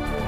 Bye.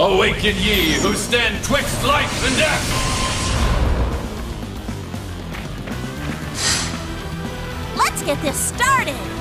Awaken ye who stand twixt life and death! Let's get this started!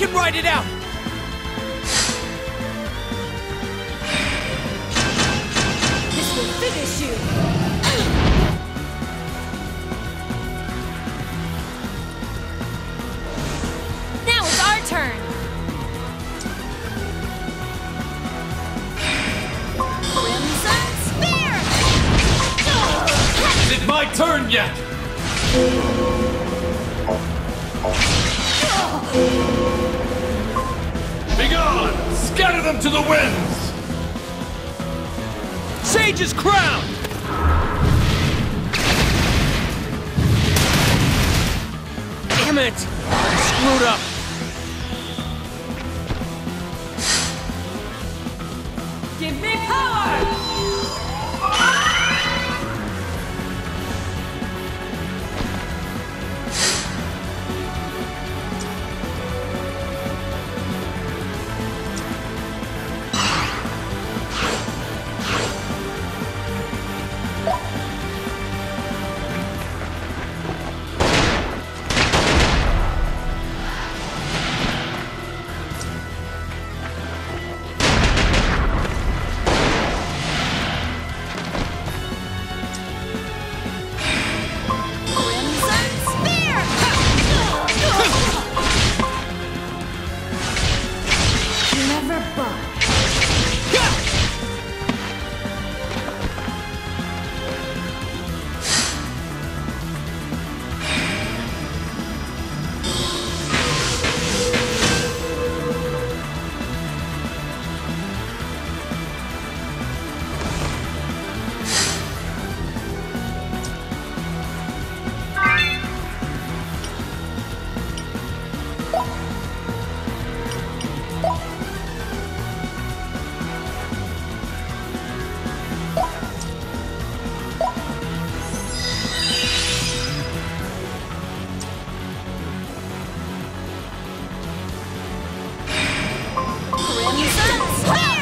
Can ride it out! This will finish you! Now it's our turn! Crimson Spear! Is it my turn yet? Begone! Scatter them to the winds! Sage's crown! Damn it! Screwed up! Give me power!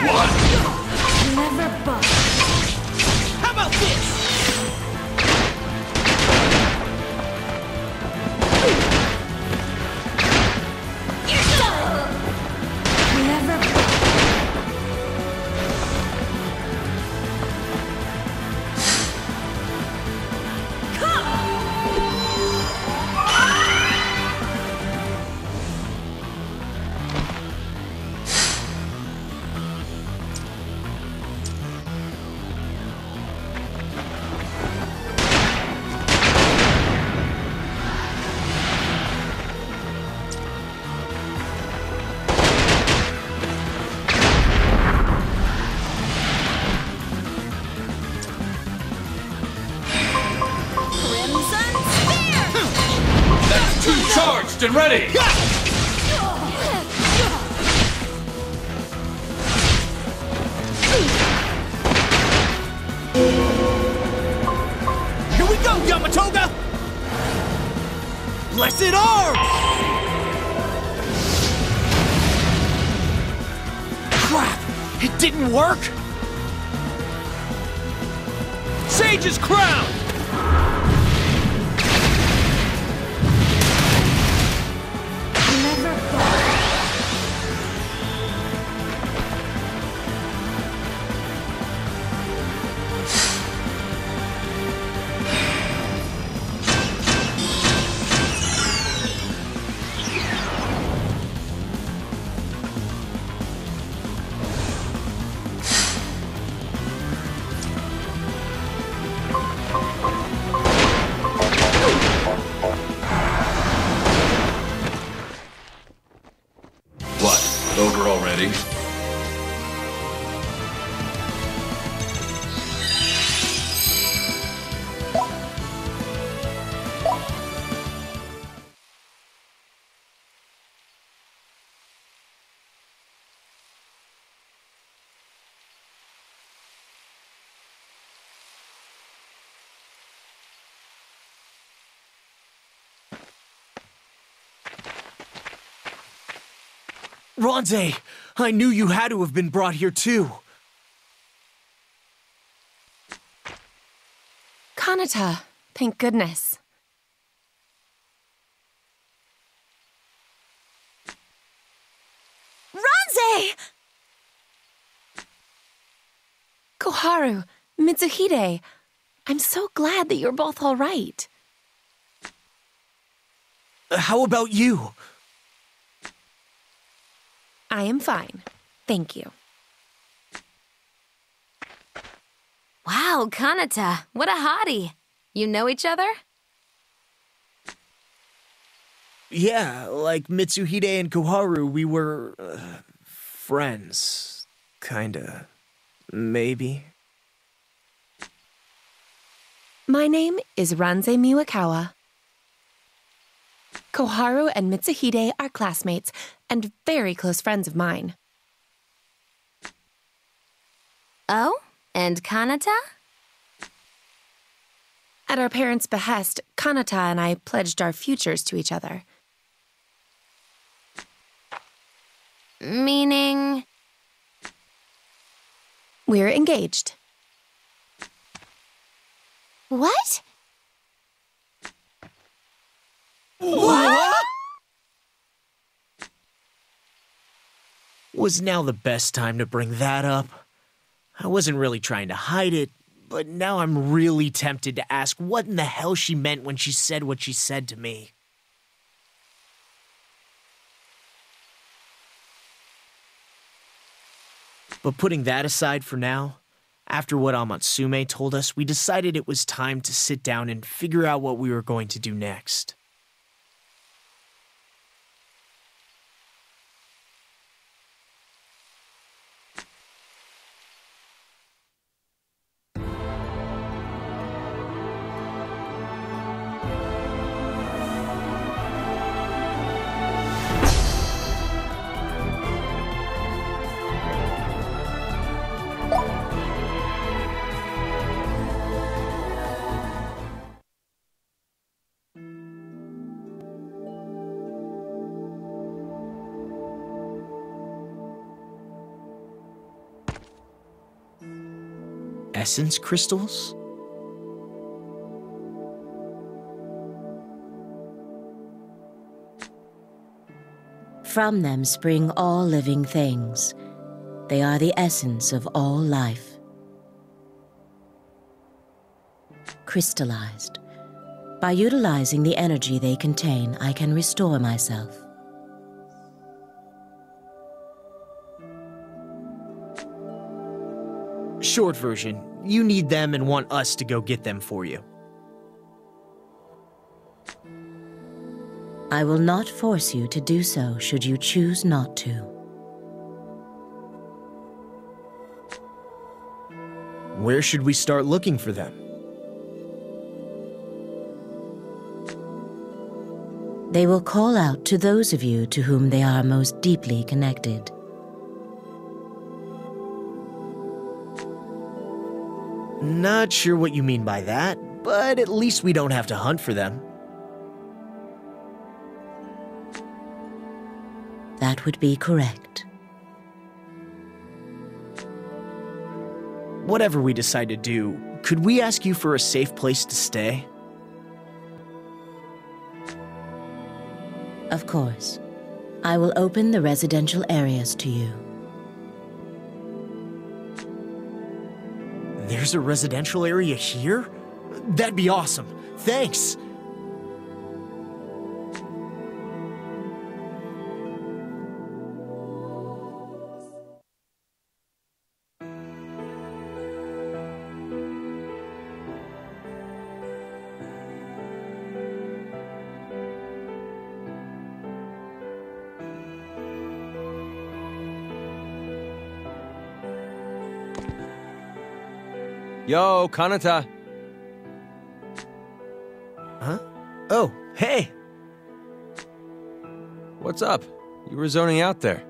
What? Never bust. How about this? And ready! Here we go, Yamatoga! Blessed arms! Crap! It didn't work! Sage's crown! Over Ranze, I knew you had to have been brought here too. Kanata, thank goodness. Ranze! Koharu, Mitsuhide, I'm so glad that you're both all right. Uh, How about you? I am fine. Thank you. Wow, Kanata, what a hottie. You know each other? Yeah, like Mitsuhide and Koharu, we were uh, friends. Kinda. Maybe. My name is Ranze Miwakawa. Koharu and Mitsuhide are classmates and very close friends of mine. Oh, and Kanata? At our parents' behest, Kanata and I pledged our futures to each other. Meaning. We're engaged. What? What? Was now the best time to bring that up? I wasn't really trying to hide it, but now I'm really tempted to ask what in the hell she meant when she said what she said to me. But putting that aside for now, after what Amatsume told us, we decided it was time to sit down and figure out what we were going to do next. Essence crystals? From them spring all living things. They are the essence of all life. Crystallized. By utilizing the energy they contain, I can restore myself. Short version, you need them and want us to go get them for you. I will not force you to do so should you choose not to. Where should we start looking for them? They will call out to those of you to whom they are most deeply connected. Not sure what you mean by that, but at least we don't have to hunt for them. That would be correct. Whatever we decide to do, could we ask you for a safe place to stay? Of course. I will open the residential areas to you. There's a residential area here? That'd be awesome. Thanks. Yo, Kanata. Huh? Oh, hey. What's up? You were zoning out there.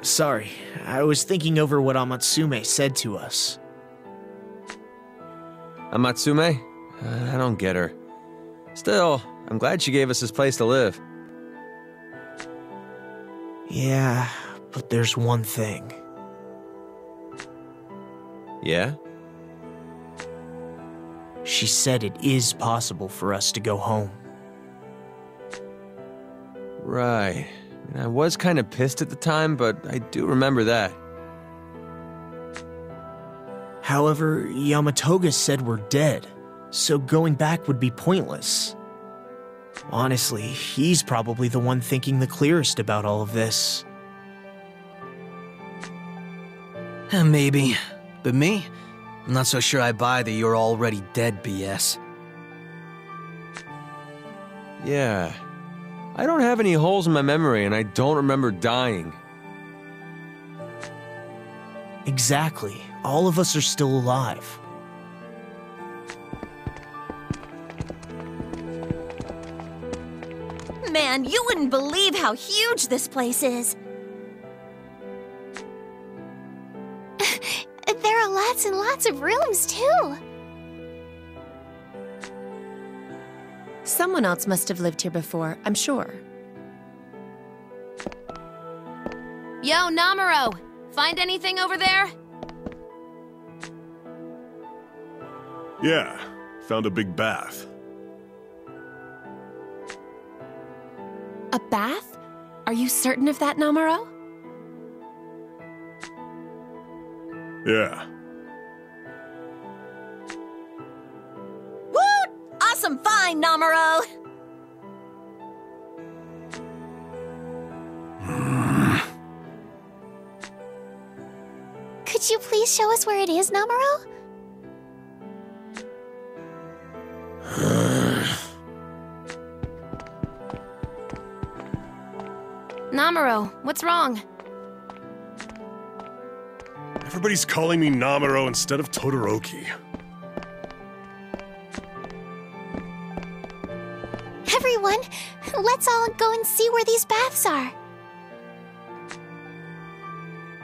Sorry, I was thinking over what Amatsume said to us. Amatsume? Uh, I don't get her. Still, I'm glad she gave us this place to live. Yeah, but there's one thing. Yeah? She said it is possible for us to go home. Right. I, I was kind of pissed at the time, but I do remember that. However, Yamatoga said we're dead, so going back would be pointless. Honestly, he's probably the one thinking the clearest about all of this. Uh, Maybe. But me? I'm not so sure I buy the you're already dead BS. Yeah. I don't have any holes in my memory, and I don't remember dying. Exactly. All of us are still alive. Man, you wouldn't believe how huge this place is. Lots and lots of rooms, too. Someone else must have lived here before, I'm sure. Yo, Namoro! Find anything over there? Yeah, found a big bath. A bath? Are you certain of that, Namoro? Yeah. Awesome find, Namoro! Could you please show us where it is, Namoro? Namoro, what's wrong? Everybody's calling me Namoro instead of Todoroki. Let's all go and see where these baths are.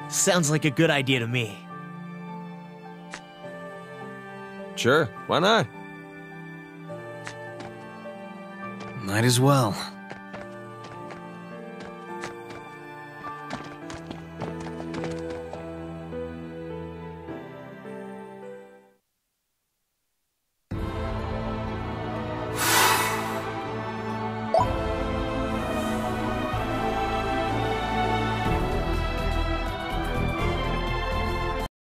Sounds like a good idea to me. Sure, why not? Might as well.